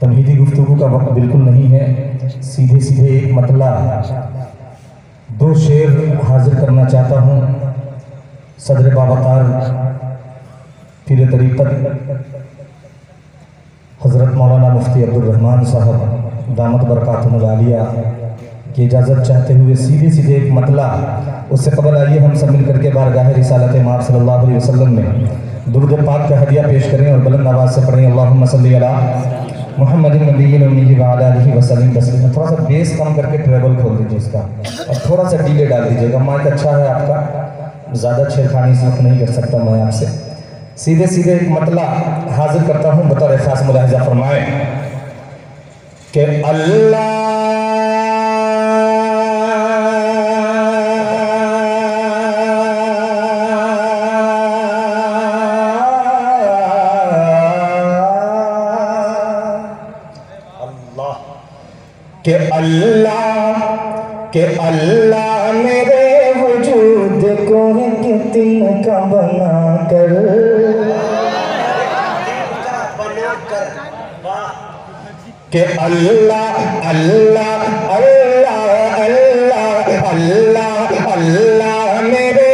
تمہیدی گفتگو کا وقت بالکل نہیں ہے۔ سیدھے سیدھے ایک مطلع دو شعر حاضر کرنا چاہتا ہوں۔ صدر بابقار پیر طریقت، حضرت مولانا مفتی عبد الرحمن صاحب، دامت برکاتم العالیہ کی اجازت چاہتے ہوئے سیدھے سیدھے ایک مطلع، اس سے قبل آئیے ہم سب مل کر کے بارگاہ رسالت مار صلی اللہ علیہ وسلم میں۔ درد پاک کا ہدیہ پیش کریں اور بلند آواز سے پڑھیں۔ اللہم صلی علی محمد نبی علیہ وعلی علیہ وسلم تسلیم تھوڑا سا بیس کم کر کے ٹریول کھول دیجیے اس کا۔ اور تھوڑا سا ڈیلے ڈال دیجیے گا۔ مائک اچھا ہے آپ کا۔ زیادہ چھیڑخانی اس وقت نہیں کر سکتا میں آپ سے۔ سیدھے سیدھے ایک مطلع حاضر کرتا ہوں، بطور خاص ملاحظہ فرمائیں کہ اللہ کہ اللہ کہ اللہ میرے وجود کو کتن کا بنا کر کہ اللہ اللہ اللہ اللہ اللہ اللہ میرے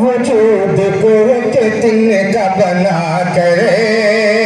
وجود کو کتن کا بنا کرے۔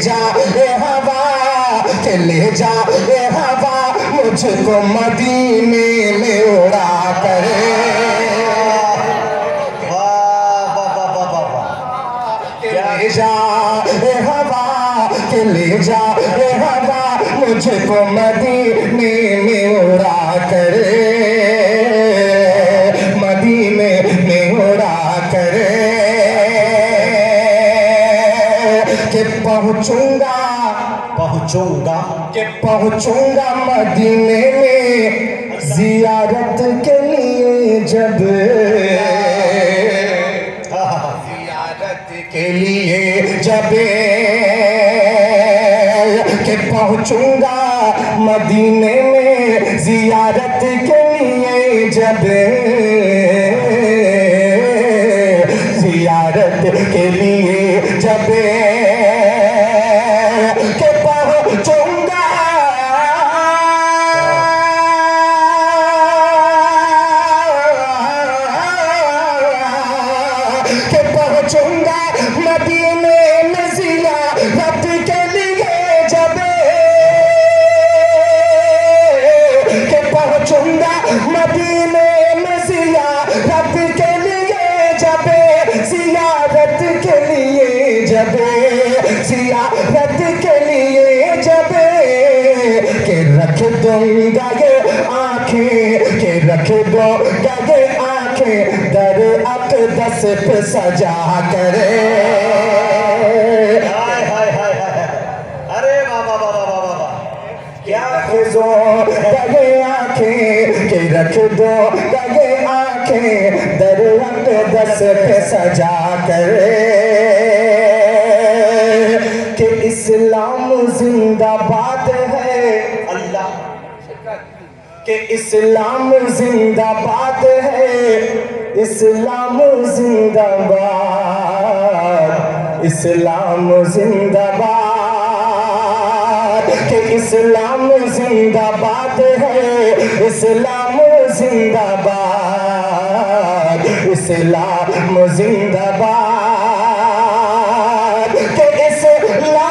کہ لے جائے ہوا کہ لے جائے ہوا مجھ کو مدینے میں اڑا کرے لے جا اے ہوا کہ لے جا اے ہوا مجھ کو مدینے میں اڑا کرے پہنچوں گا پہنچوں گا کہ پہنچوں گا مدینے میں زیارت کے لیے جب زیارت کے لیے جبکہ پہنچوں گا مدینے میں زیارت کے لیے جب زیارت کے لیے دوں گا یہ آنکھیں کہ رکھ دوں گا یہ آنکھیں در پہ سجا کرے۔ ارے بابا بابا بابا کیا خزوں گگے آنکھیں کہ رکھ دو۔ گگے آنکھیں در اقدس پہ سجا کرے۔ کہ اسلام زندہ باد ہے۔ اللہ۔ کہ اسلام زندہ باد ہے۔ اسلام زندہ باد، اسلام زندہ باد کہ اسلام زندہ باد ہے، اسلام زندہ باد، اسلام زندہ باد کہ اسلام،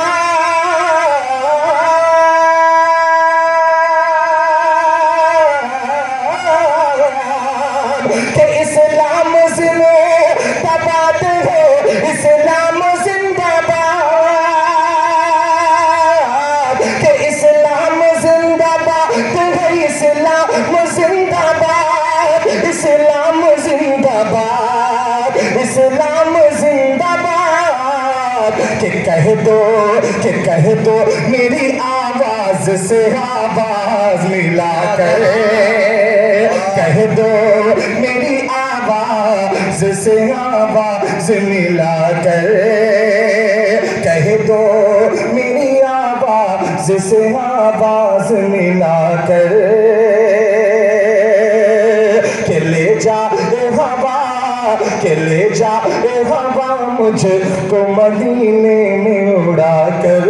کہ دو، کہ کہہ دو، میری آواز سے آواز ملا کر کہہ دو، میری آواز سے آواز ملا کر کہہ دو، میری آواز سے آواز ملا کر کہ لے جا اے ہوا کہ لے جا اے ہوا مجھ کو مدینے میں اڑا کر